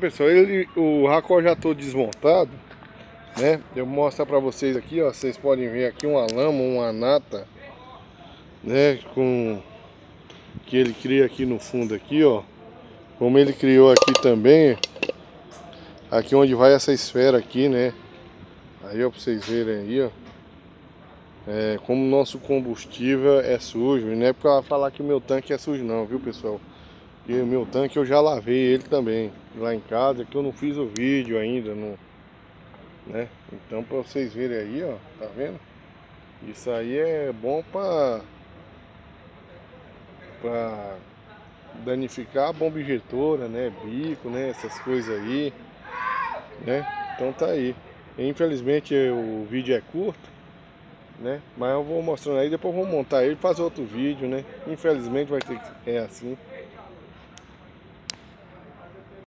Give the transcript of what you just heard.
Pessoal, ele, o racó já todo desmontado, né? Eu vou mostrar para vocês aqui, ó, vocês podem ver aqui uma lama, uma nata, né, com que ele cria aqui no fundo aqui, ó. Como ele criou aqui também, aqui onde vai essa esfera aqui, né? Aí, ó, pra vocês verem aí, ó. É, como nosso combustível é sujo, não é pra falar que meu tanque é sujo não, viu pessoal? E o meu tanque eu já lavei ele também, lá em casa, que eu não fiz o vídeo ainda, não, né? Então pra vocês verem aí, ó, tá vendo? Isso aí é bom pra, pra danificar a bomba injetora, né? Bico, né? Essas coisas aí, né? Então tá aí. Infelizmente o vídeo é curto, né? Mas eu vou mostrando aí, depois vou montar ele fazer outro vídeo, né? Infelizmente vai ter que é assim.